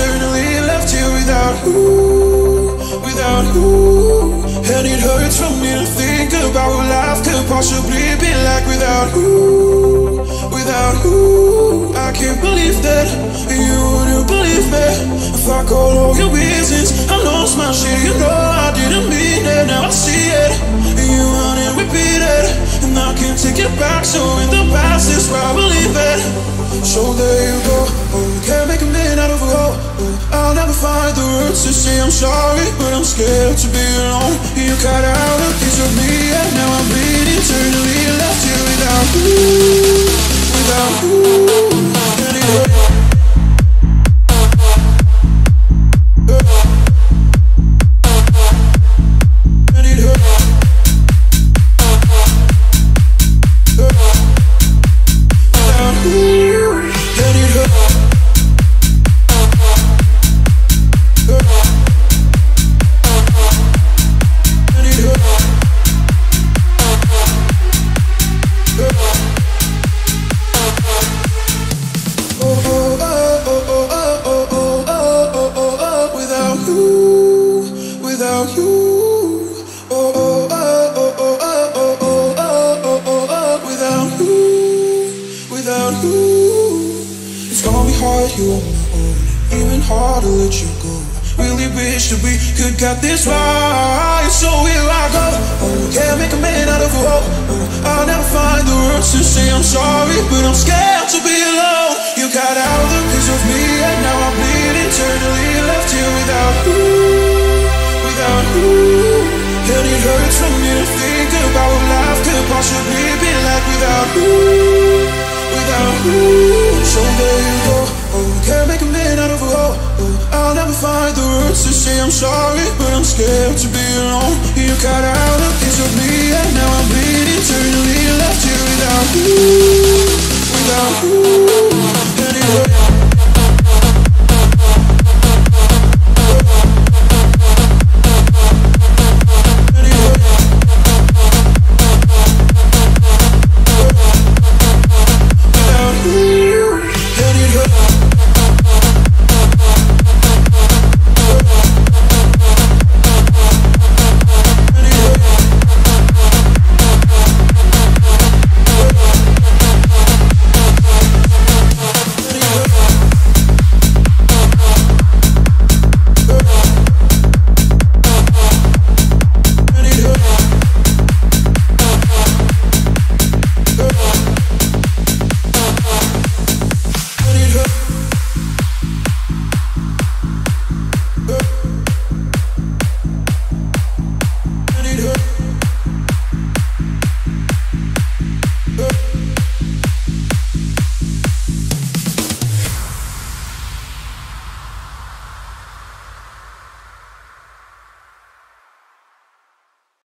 eternally left here without you, without you. And it hurts for me to think about what life could possibly be like without you, without you. I can't believe that you wouldn't believe me. If I call all your reasons, I lost my shit. You know I didn't mean it. Now I see it. You want it repeated, and I can't take it back. So in the past, it's where I'm sorry, but I'm scared to be alone. You cut out a piece of me, and now I'm bleeding eternally left here without you, sorry, but I'm scared without you, without you. So there you go. Oh, can't make a man out of a hole. Oh, I'll never find the words to say I'm sorry, but I'm scared to be alone. You cut out a piece of me, and now I'm bleeding eternally left here without you.